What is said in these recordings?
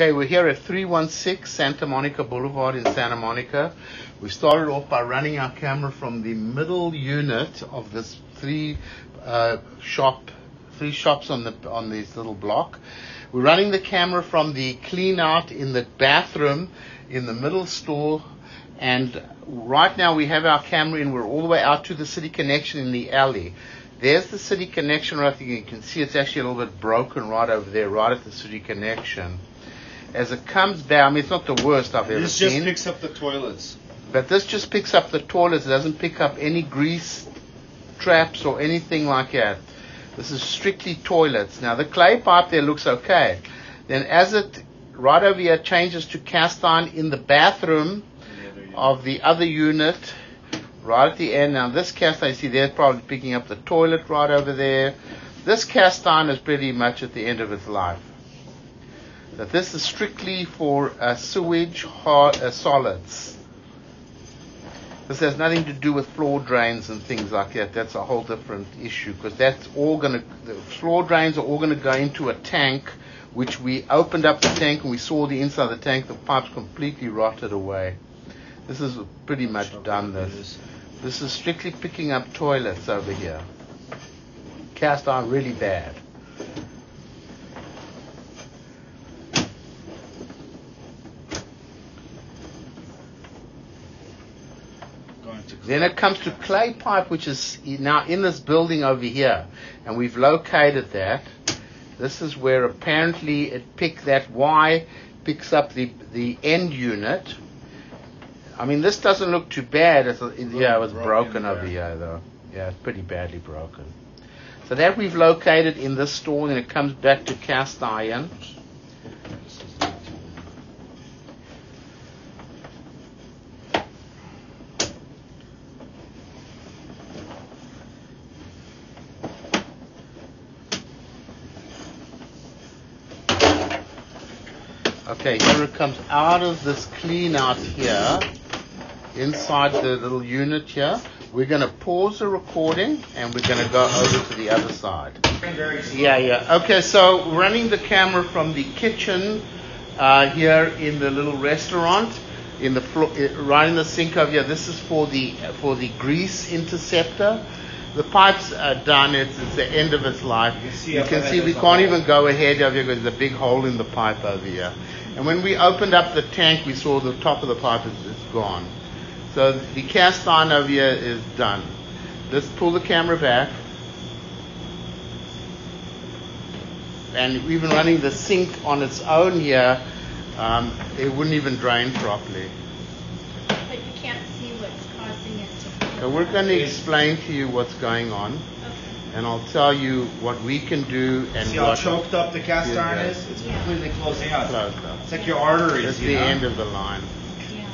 Okay, we're here at 316 Santa Monica Boulevard in Santa Monica. We started off by running our camera from the middle unit of this three uh, shop, three shops on the on this little block. We're running the camera from the clean out in the bathroom in the middle store, and right now we have our camera in. We're all the way out to the city connection in the alley. There's the city connection right there. You can see it's actually a little bit broken right over there, right at the city connection. As it comes down, I mean, it's not the worst I've ever This just seen, picks up the toilets. but this just picks up the toilets. It doesn't pick up any grease traps or anything like that. This is strictly toilets. Now the clay pipe there looks okay. Then as it right over here changes to cast iron in the bathroom of the other unit, right at the end. Now this cast iron, you see there's probably picking up the toilet right over there. This cast iron is pretty much at the end of its life. That this is strictly for uh, sewage hard, uh, solids. This has nothing to do with floor drains and things like that. That's a whole different issue because that's all going to, the floor drains are all going to go into a tank, which we opened up the tank and we saw the inside of the tank. The pipes completely rotted away. This is pretty much done. This. This is strictly picking up toilets over here. Cast iron really bad. Then it comes to clay pipe, which is now in this building over here, and we've located that. This is where apparently it picked that Y picks up the the end unit. I mean, this doesn't look too bad. It's, it, yeah, it was broken broken over here though. Yeah, it's pretty badly broken. So that we've located in this store, and it comes back to cast iron. Okay, here it comes out of this clean out here, inside the little unit here. We're going to pause the recording and we're going to go over to the other side. Yeah, yeah. Okay, so running the camera from the kitchen uh, here in the little restaurant, in the flo- uh, right in the sink over here. This is for the for the grease interceptor. The pipe's are done. It's, it's the end of its life. You see You can see we can't even go ahead over here because there's a big hole in the pipe over here. And when we opened up the tank, we saw the top of the pipe is, is gone. So the cast iron over here is done. Let's pull the camera back. And even running the sink on its own here, um, it wouldn't even drain properly. But you can't see what's causing it to. So we're going to explain to you what's going on. And I'll tell you what we can do and See how choked up the cast iron yeah. is? It's Yeah. completely closing out. closed up. It's like your arteries. It's you the know? end of the line. Yeah.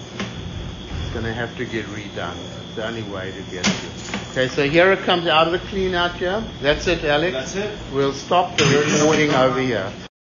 It's going to have to get redone. It's the only way to get to. Okay, so here it comes out of the clean out here. That's it, Alex. That's it. We'll stop the recording over here.